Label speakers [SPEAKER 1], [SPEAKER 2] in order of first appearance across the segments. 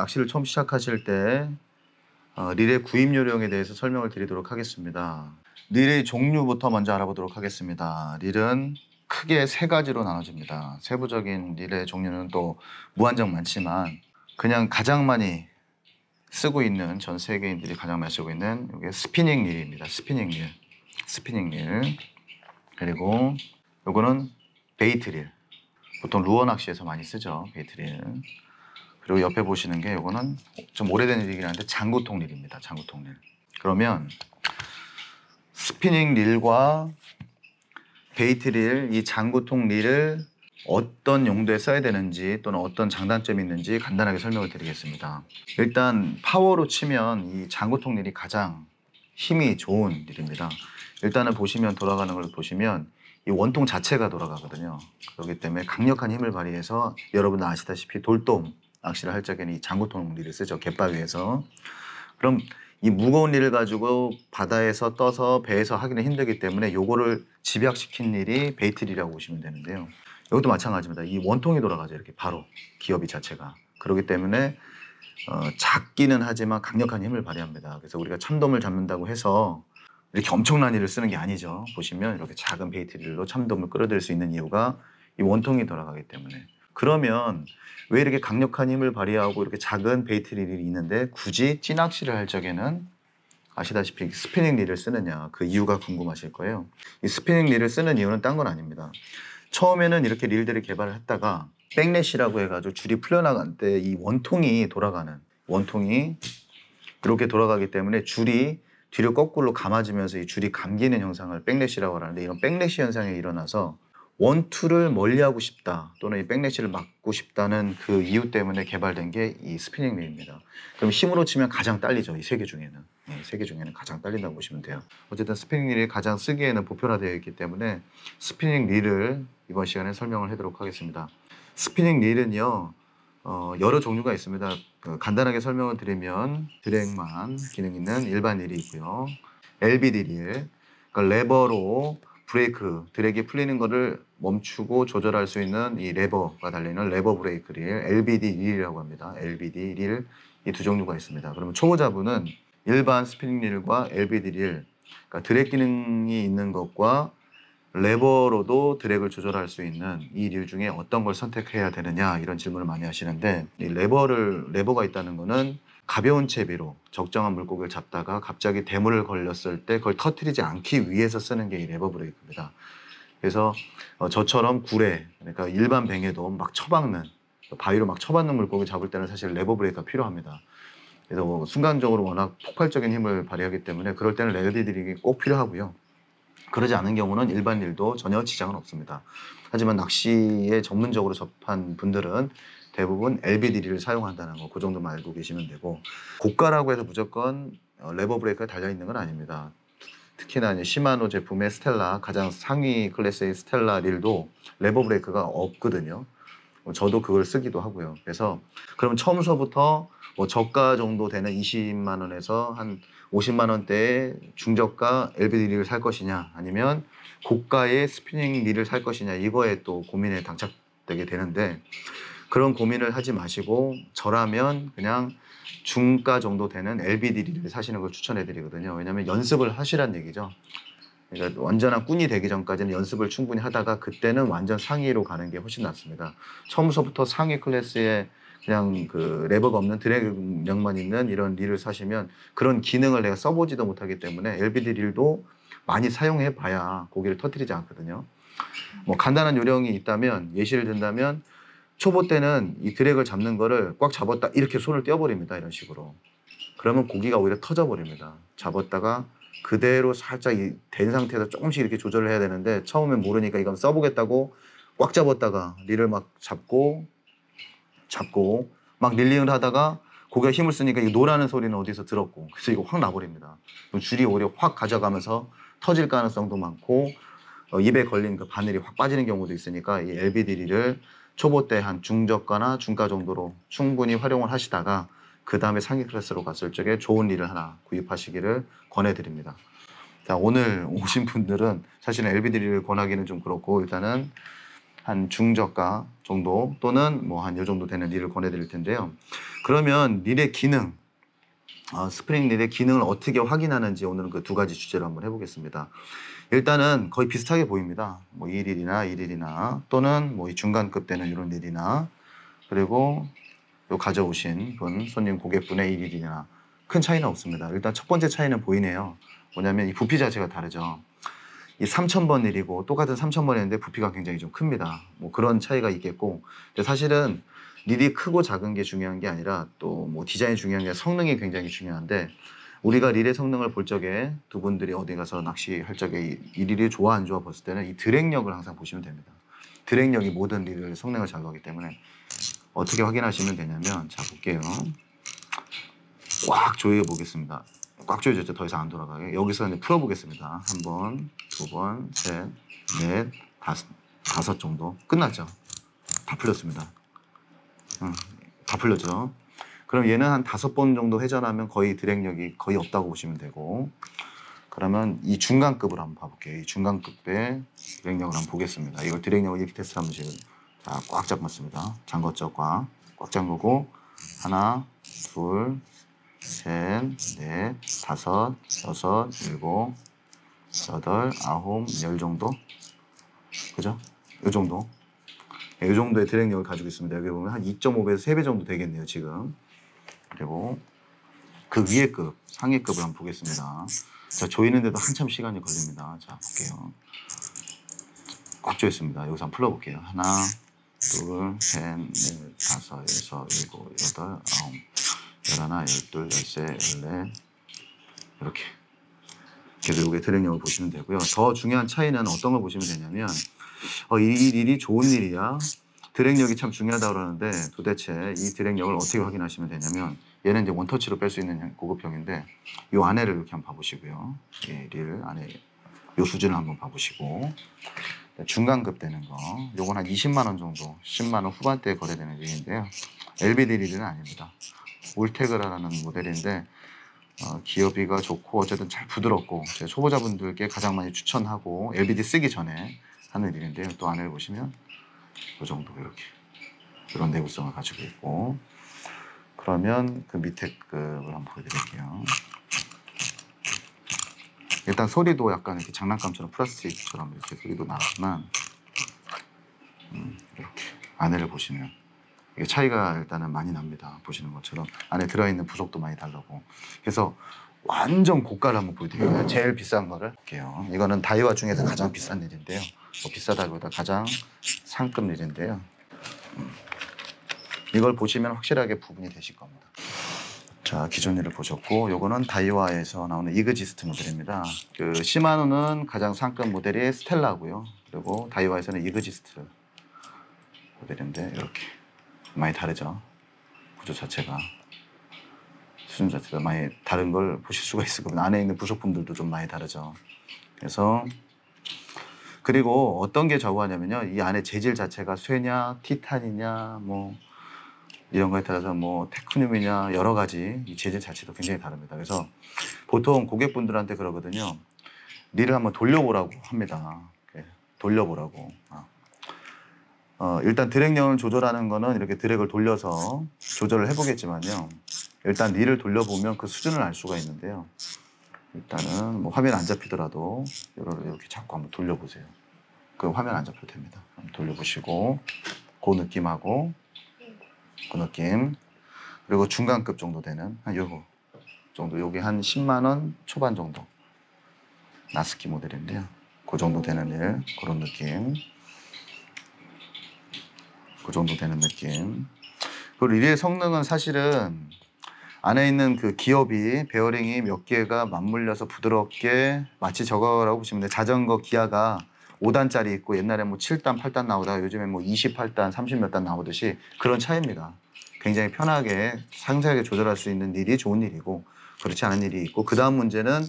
[SPEAKER 1] 낚시를 처음 시작하실 때 어, 릴의 구입 요령에 대해서 설명을 드리도록 하겠습니다. 릴의 종류부터 먼저 알아보도록 하겠습니다. 릴은 크게 세 가지로 나눠집니다. 세부적인 릴의 종류는 또 무한정 많지만 그냥 가장 많이 쓰고 있는 전 세계인들이 가장 많이 쓰고 있는 이게 스피닝 릴입니다. 스피닝 릴, 스피닝 릴 그리고 요거는 베이트 릴. 보통 루어 낚시에서 많이 쓰죠 베이트 릴. 그리고 옆에 보시는 게 요거는 좀 오래된 릴이긴 한데 장구통 릴입니다. 장구통 릴. 그러면 스피닝 릴과 베이트 릴, 이 장구통 릴을 어떤 용도에 써야 되는지 또는 어떤 장단점이 있는지 간단하게 설명을 드리겠습니다. 일단 파워로 치면 이 장구통 릴이 가장 힘이 좋은 릴입니다. 일단은 보시면 돌아가는 걸 보시면 이 원통 자체가 돌아가거든요. 그렇기 때문에 강력한 힘을 발휘해서 여러분 아시다시피 돌돔 낚시를 할 적에는 이 장구통 릴을 쓰죠. 갯바위에서. 그럼 이 무거운 릴을 가지고 바다에서 떠서 배에서 하기는 힘들기 때문에 요거를 집약시킨 릴이 베이트릴이라고 보시면 되는데요. 이것도 마찬가지입니다. 이 원통이 돌아가죠. 이렇게 바로 기업이 자체가. 그렇기 때문에 어, 작기는 하지만 강력한 힘을 발휘합니다. 그래서 우리가 참돔을 잡는다고 해서 이렇게 엄청난 릴을 쓰는 게 아니죠. 보시면 이렇게 작은 베이트릴로 참돔을 끌어들일 수 있는 이유가 이 원통이 돌아가기 때문에. 그러면 왜 이렇게 강력한 힘을 발휘하고 이렇게 작은 베이트 릴이 있는데 굳이 찌낚시를 할 적에는 아시다시피 스피닝 릴을 쓰느냐 그 이유가 궁금하실 거예요. 이 스피닝 릴을 쓰는 이유는 딴 건 아닙니다. 처음에는 이렇게 릴들을 개발을 했다가 백래시라고 해가지고 줄이 풀려나갈 때이 원통이 돌아가는 원통이 이렇게 돌아가기 때문에 줄이 뒤로 거꾸로 감아지면서 이 줄이 감기는 현상을 백래시라고 하는데 이런 백래시 현상이 일어나서 원투를 멀리하고 싶다 또는 이 백래시를 막고 싶다는 그 이유 때문에 개발된 게 이 스피닝 릴입니다. 그럼 힘으로 치면 가장 딸리죠 이 세 개 중에는 네, 세개 중에는 가장 딸린다고 보시면 돼요. 어쨌든 스피닝 릴이 가장 쓰기에는 보편화되어 있기 때문에 스피닝 릴을 이번 시간에 설명을 해도록 하겠습니다. 스피닝 릴은요 어, 여러 종류가 있습니다. 그 간단하게 설명을 드리면 drag만 기능 있는 일반 릴이 있고요. LBD 릴, 그러니까 레버로 브레이크, drag이 풀리는 거를 멈추고 조절할 수 있는 이 레버가 달리는 레버 브레이크 릴, LBD 릴이라고 합니다. LBD 릴, 이 두 종류가 있습니다. 그러면 초보자분은 일반 스피닝 릴과 LBD 릴, 그러니까 드랙 기능이 있는 것과 레버로도 drag을 조절할 수 있는 이 릴 중에 어떤 걸 선택해야 되느냐 이런 질문을 많이 하시는데 이 레버를 레버가 있다는 거는 가벼운 채비로 적정한 물고기를 잡다가 갑자기 대물을 걸렸을 때 그걸 터트리지 않기 위해서 쓰는 게 이 레버 브레이크입니다. 그래서 어, 저처럼 グレ 그러니까 일반 뱅에돔 막 처박는 바위로 막 쳐박는 물고기 잡을 때는 사실 레버 브레이크가 필요합니다. 그래서 뭐 순간적으로 워낙 폭발적인 힘을 발휘하기 때문에 그럴 때는 레버 drag이 꼭 필요하고요. 그러지 않은 경우는 일반 릴도 전혀 지장은 없습니다. 하지만 낚시에 전문적으로 접한 분들은 대부분 LBD를 사용한다는 거, 그 정도만 알고 계시면 되고 고가라고 해서 무조건 어, 레버 브레이크가 달려 있는 건 아닙니다. 특히나 이제 시마노 제품의 스텔라 가장 상위 클래스의 스텔라 릴도 레버 브레이크가 없거든요. 뭐 저도 그걸 쓰기도 하고요. 그래서 그럼 처음서부터 뭐 저가 정도 되는 20만 원에서 한 50만 원대의 중저가 LBD 릴을 살 것이냐 아니면 고가의 스피닝 릴을 살 것이냐 이거에 또 고민에 당착되게 되는데 그런 고민을 하지 마시고 저라면 그냥 중가 정도 되는 LBD를 사시는 걸 추천해 드리거든요. 왜냐하면 연습을 하시란 얘기죠. 그러니까 완전한 꾼이 되기 전까지는 연습을 충분히 하다가 그때는 완전 상위로 가는 게 훨씬 낫습니다. 처음서부터 상위 클래스에 그냥 그 레버가 없는 드래그력만 있는 이런 릴을 사시면 그런 기능을 내가 써보지도 못하기 때문에 LBD 릴도 많이 사용해 봐야 고기를 터뜨리지 않거든요. 뭐 간단한 요령이 있다면 예시를 든다면 초보 때는 이 드랙을 잡는 거를 꽉 잡았다 이렇게 손을 떼어버립니다. 이런 식으로. 그러면 고기가 오히려 터져버립니다. 잡았다가 그대로 살짝 된 상태에서 조금씩 이렇게 조절을 해야 되는데 처음엔 모르니까 이건 써보겠다고 꽉 잡았다가 릴을 막 잡고 잡고 막 릴링을 하다가 고기가 힘을 쓰니까 이 노라는 소리는 어디서 들었고 그래서 이거 확 나버립니다. 줄이 오히려 확 가져가면서 터질 가능성도 많고 어, 입에 걸린 그 바늘이 확 빠지는 경우도 있으니까 이 LBD를 초보 때 한 중저가나 중가 정도로 충분히 활용을 하시다가 그 다음에 상위 클래스로 갔을 적에 좋은 일을 하나 구입하시기를 권해드립니다. 자, 오늘 오신 분들은 사실은 LBD를 권하기는 좀 그렇고 일단은 한 중저가 정도 또는 뭐 한 요 정도 되는 릴을 권해드릴 텐데요. 그러면 릴의 기능, 어, 스프링 릴의 기능을 어떻게 확인하는지 오늘은 그 두 가지 주제로 한번 해보겠습니다. 일단은 거의 비슷하게 보입니다. 뭐 1일이나 1일이나 또는 뭐 이 중간급 되는 이런 릴이나 그리고 요 가져오신 분 손님 고객분의 1일이나 큰 차이는 없습니다. 일단 첫 번째 차이는 보이네요. 뭐냐면 이 부피 자체가 다르죠. 이 3,000번 일이고 똑같은 3,000번이었는데 부피가 굉장히 좀 큽니다. 뭐 그런 차이가 있겠고 사실은 릴이 크고 작은 게 중요한 게 아니라 또 뭐 디자인이 중요한 게 성능이 굉장히 중요한데 우리가 릴의 성능을 볼 적에 두 분들이 어디 가서 낚시할 적에 이, 이 릴이 좋아 안 좋아 봤을 때는 이 드랙력을 항상 보시면 됩니다. 드랙력이 모든 릴을 성능을 작용하기 때문에 어떻게 확인하시면 되냐면 자 볼게요. 꽉 조여 보겠습니다. 꽉 조여졌죠. 더 이상 안 돌아가게. 여기서 이제 풀어 보겠습니다. 한 번, 두 번, 셋, 넷, 다섯, 다섯 정도 끝났죠. 다 풀렸습니다. 응, 다 풀렸죠. 그럼 얘는 한 다섯 번 정도 회전하면 거의 드랙력이 거의 없다고 보시면 되고 그러면 이 중간급을 한번 봐볼게요. 이 중간급의 드랙력을 한번 보겠습니다. 이걸 드랙력을 이렇게 테스트 한번 지금 자, 꽉 잡았습니다. 잠궜죠, 꽉. 꽉 잠그고 하나, 둘, 셋, 넷, 다섯, 여섯, 일곱, 여덟, 아홉, 열 정도? 그죠? 요 정도. 이 정도의 드랙력을 가지고 있습니다. 여기 보면 한 2.5배에서 3배 정도 되겠네요, 지금. 그리고 그 위에 급, 상위 급을 한번 보겠습니다. 자, 조이는데도 한참 시간이 걸립니다. 자, 볼게요. 꽉 조였습니다. 여기서 한번 풀어볼게요. 하나, 둘, 셋, 넷, 다섯, 여섯, 일곱, 여덟, 아홉, 열하나, 열둘, 열세, 열네 이렇게. 그래서 이게 드랙력을 보시면 되고요. 더 중요한 차이는 어떤 걸 보시면 되냐면 어, 이 일이 좋은 일이야. 드랙력이 참 중요하다고 그러는데 도대체 이 드랙력을 어떻게 확인하시면 되냐면 얘는 이제 원터치로 뺄 수 있는 고급형인데 이 안에를 이렇게 한번 봐보시고요. 이릴 안에 요 수준을 한번 봐보시고 중간급 되는 거 요건 한 20만 원 정도 10만 원 후반대에 거래되는 릴인데요. LBD 릴은 아닙니다. 울테그라는 모델인데 어, 기어비가 좋고 어쨌든 잘 부드럽고 제 초보자분들께 가장 많이 추천하고 LBD 쓰기 전에 하는 일인데요. 또 안에를 보시면 이 정도 이렇게 이런 내구성을 가지고 있고 그러면 그 밑에 급을 한번 보여드릴게요. 일단 소리도 약간 이렇게 장난감처럼 플라스틱처럼 이렇게 소리도 나지만 음, 이렇게 안에를 보시면 이게 차이가 일단은 많이 납니다. 보시는 것처럼 안에 들어있는 부속도 많이 다르고 그래서 완전 고가를 한번 보여드릴게요. 제일 비싼 거를 볼게요. 이거는 다이와 중에서 가장 비싼 일인데요. 뭐 비싸다기보다 가장 상급 일인데요. 음. 이걸 보시면 확실하게 부분이 되실 겁니다. 자, 기존 일을 보셨고, 요거는 다이와에서 나오는 이그지스트 모델입니다. 그 시마노는 가장 상급 모델이 스텔라고요. 그리고 다이와에서는 이그지스트 모델인데 이렇게 많이 다르죠. 구조 자체가 수준 자체가 많이 다른 걸 보실 수가 있을 겁니다. 안에 있는 부속품들도 좀 많이 다르죠. 그래서 그리고 어떤 게 저거하냐면요. 이 안에 재질 자체가 쇠냐, 티탄이냐, 뭐 이런 거에 따라서 뭐 테크늄이냐 여러 가지 이 재질 자체도 굉장히 다릅니다. 그래서 보통 고객분들한테 그러거든요. 릴을 한번 돌려보라고 합니다. 이렇게 돌려보라고. 아. 어, 일단 드랙력을 조절하는 거는 이렇게 드랙을 돌려서 조절을 해보겠지만요. 일단 릴을 돌려보면 그 수준을 알 수가 있는데요. 일단은 뭐 화면 안 잡히더라도 이렇게 자꾸 한번 돌려보세요. 그 화면 안 잡혀도 됩니다. 돌려보시고 그 느낌하고 그 느낌 그리고 중간급 정도 되는 한 요거 정도 요게 한 10만 원 초반 정도 나스키 모델인데요. 그 정도 되는 일 그런 느낌 그 정도 되는 느낌 그리고 리의 성능은 사실은 안에 있는 그 기업이 베어링이 몇 개가 맞물려서 부드럽게 마치 저거라고 보시면 돼요. 자전거 기아가 5단짜리 있고 옛날에 뭐 7단, 8단 나오다가 요즘에 뭐 28단, 30몇 단 나오듯이 그런 차이입니다. 굉장히 편하게 상세하게 조절할 수 있는 일이 좋은 일이고 그렇지 않은 일이 있고 그 다음 문제는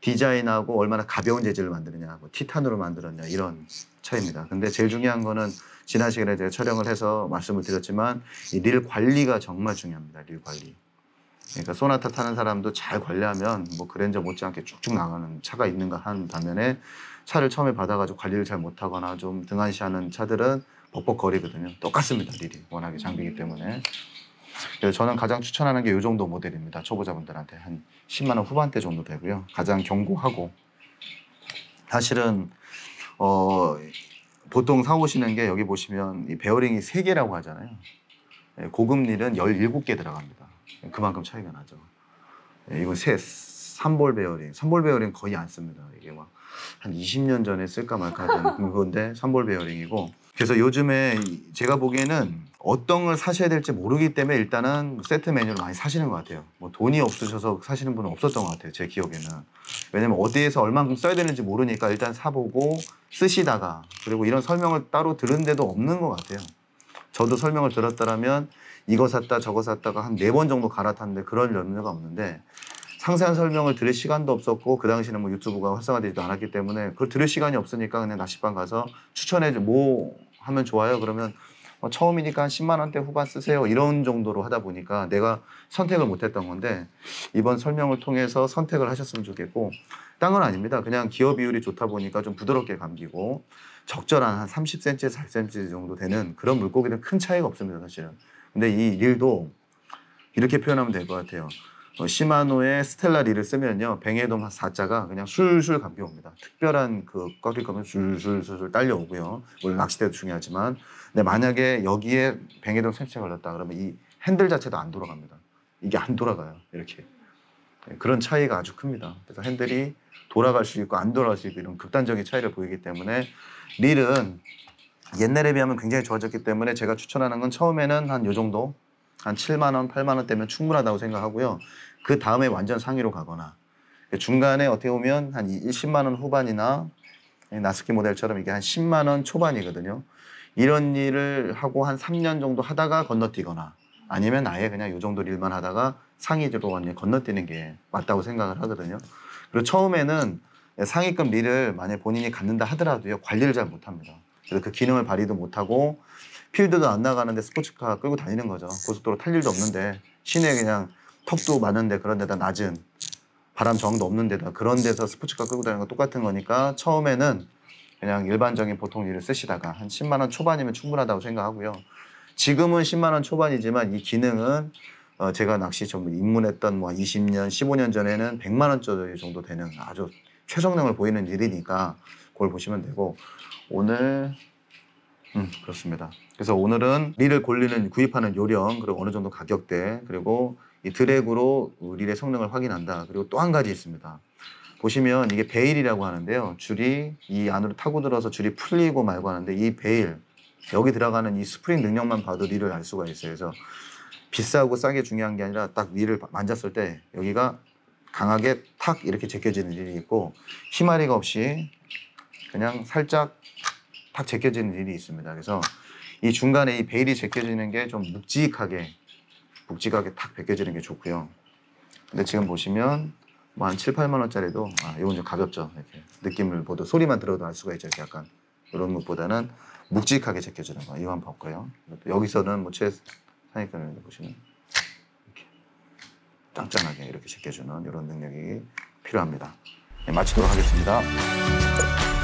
[SPEAKER 1] 디자인하고 얼마나 가벼운 재질을 만드느냐, 뭐 티탄으로 만들었냐 이런 차이입니다. 근데 제일 중요한 거는 지난 시간에 제가 촬영을 해서 말씀을 드렸지만 이 릴 관리가 정말 중요합니다. 릴 관리. 그러니까 소나타 타는 사람도 잘 관리하면 뭐 그랜저 못지않게 쭉쭉 나가는 차가 있는가 한 반면에 차를 처음에 받아가지고 관리를 잘 못하거나 좀 등한시하는 차들은 벅벅거리거든요. 똑같습니다. 릴이 워낙에 장비이기 때문에. 그래서 저는 가장 추천하는 게 이 정도 모델입니다. 초보자분들한테 한 10만 원 후반대 정도 되고요. 가장 견고하고 사실은 어 보통 사오시는 게 여기 보시면 이 베어링이 3개라고 하잖아요. 예, 고급 릴은 17개 들어갑니다. 그만큼 차이가 나죠. 예, 이건 세 3볼 베어링. 3볼 베어링 거의 안 씁니다. 이게 막 한 20년 전에 쓸까 말까 하던 그건데 3볼 베어링이고 그래서 요즘에 이- 제가 보기에는 어떤 걸 사셔야 될지 모르기 때문에 일단은 세트 메뉴를 많이 사시는 것 같아요. 뭐 돈이 없으셔서 사시는 분은 없었던 것 같아요. 제 기억에는. 왜냐면 어디에서 얼만큼 써야 되는지 모르니까 일단 사보고 쓰시다가 그리고 이런 설명을 따로 들은 데도 없는 것 같아요. 저도 설명을 들었다라면 이거 샀다 저거 샀다가 한 네 번 정도 갈아탔는데 그런 염려가 없는데 상세한 설명을 들을 시간도 없었고 그 당시에는 뭐 유튜브가 활성화되지도 않았기 때문에 그걸 들을 시간이 없으니까 그냥 낚시방 가서 추천해 줘. 뭐 하면 좋아요? 그러면 어, 처음이니까 한 10만 원대 후반 쓰세요. 이런 정도로 하다 보니까 내가 선택을 못 했던 건데 이번 설명을 통해서 선택을 하셨으면 좋겠고 딴건 아닙니다. 그냥 기어 비율이 좋다 보니까 좀 부드럽게 감기고 적절한 한 30cm에서 40cm 정도 되는 그런 물고기는 큰 차이가 없습니다, 사실은. 근데 이 릴도 이렇게 표현하면 될 것 같아요. 어, 시마노의 스텔라 릴을 쓰면요, 뱅에돔 4자가 그냥 술술 감겨옵니다. 특별한 그 꺾일 거면 술술술 딸려오고요. 물론 낚시대도 중요하지만, 근데 만약에 여기에 뱅에돔 샘치가 걸렸다 그러면 이 핸들 자체도 안 돌아갑니다. 이게 안 돌아가요, 이렇게. 네, 그런 차이가 아주 큽니다. 그래서 핸들이 돌아갈 수 있고 안 돌아갈 수 있고 이런 극단적인 차이를 보이기 때문에 릴은 옛날에 비하면 굉장히 좋아졌기 때문에 제가 추천하는 건 처음에는 한 요 정도 한 7만 원, 8만 원대면 충분하다고 생각하고요. 그 다음에 완전 상위로 가거나 중간에 어떻게 보면 한 10만 원 후반이나 나스키 모델처럼 이게 한 10만 원 초반이거든요. 이런 일을 하고 한 3년 정도 하다가 건너뛰거나 아니면 아예 그냥 요 정도 일만 하다가 상위로 건너뛰는 게 맞다고 생각을 하거든요. 그리고 처음에는 상위급 릴을 만약 본인이 갖는다 하더라도요 관리를 잘 못합니다. 그래서 그 기능을 발휘도 못하고 필드도 안 나가는데 스포츠카 끌고 다니는 거죠. 고속도로 탈 일도 없는데 시내 그냥 턱도 많은데 그런 데다 낮은 바람 저항도 없는 데다 그런 데서 스포츠카 끌고 다니는 거 똑같은 거니까 처음에는 그냥 일반적인 보통 일을 쓰시다가 한 10만 원 초반이면 충분하다고 생각하고요. 지금은 10만 원 초반이지만 이 기능은 어, 제가 낚시 전문 입문했던 뭐 20년, 15년 전에는 100만 원짜리 정도 되는 아주 최성능을 보이는 일이니까 그걸 보시면 되고 오늘 음 그렇습니다. 그래서 오늘은 릴을 골리는 구입하는 요령 그리고 어느 정도 가격대 그리고 이 drag으로 릴의 성능을 확인한다. 그리고 또 한 가지 있습니다. 보시면 이게 bail이라고 하는데요. 줄이 이 안으로 타고 들어서 줄이 풀리고 말고 하는데 이 bail 여기 들어가는 이 스프링 능력만 봐도 릴을 알 수가 있어요. 그래서 비싸고 싸게 중요한 게 아니라 딱 릴을 만졌을 때 여기가 강하게 탁 이렇게 제껴지는 릴이 있고 희마리가 없이 그냥 살짝 탁 제껴지는 릴이 있습니다. 그래서 이 중간에 이 베일이 제껴지는 게 좀 묵직하게 묵직하게 탁 벗겨지는 게 좋고요. 근데 지금 보시면 뭐 한 7, 8만 원짜리도 아 이건 좀 가볍죠. 이렇게 느낌을 보도 소리만 들어도 알 수가 있죠. 약간 이런 것보다는 묵직하게 제껴지는 거 이거 한번 볼까요? 여기서는 뭐제 상위권을 보시면 이렇게 짱짱하게 이렇게 제껴주는 이런 능력이 필요합니다. 네, 마치도록 하겠습니다.